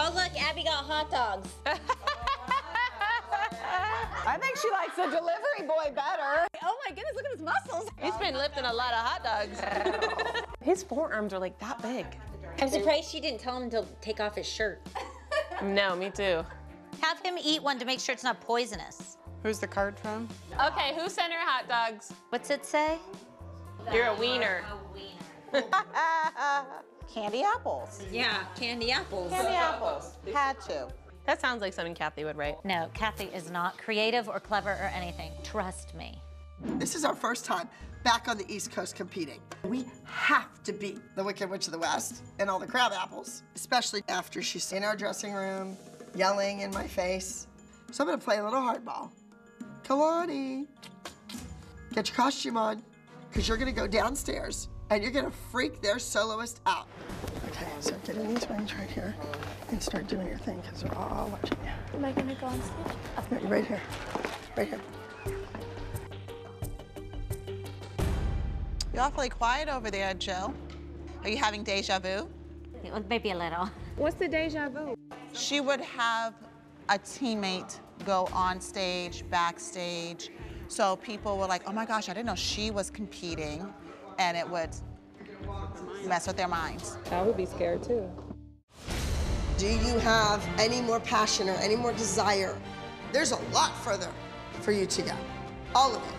Oh, look, Abby got hot dogs. I think she likes the delivery boy better. Oh my goodness, look at his muscles. He's been lifting a lot of hot dogs. His forearms are like that big. I'm surprised she didn't tell him to take off his shirt. No, me too. Have him eat one to make sure it's not poisonous. Who's the card from? Okay, who sent her hot dogs? What's it say? You're a wiener. Candy apples. Yeah, candy apples. Candy apples. Had to. That sounds like something Cathy would write. No, Cathy is not creative or clever or anything. Trust me. This is our first time back on the East Coast competing. We have to beat the Wicked Witch of the West and all the crab apples, especially after she's in our dressing room yelling in my face. So I'm gonna play a little hardball. Kalani, get your costume on, because you're gonna go downstairs and you're gonna freak their soloist out. Okay, so get in these rings right here and start doing your thing, because they're all watching you. Am I gonna go on stage? No, you're right here, right here. You're awfully quiet over there, Jill. Are you having deja vu? Maybe a little. What's the deja vu? She would have a teammate go on stage, backstage, so people were like, oh my gosh, I didn't know she was competing, and it would mess with their minds. I would be scared too. Do you have any more passion or any more desire? There's a lot further for you to go. All of it.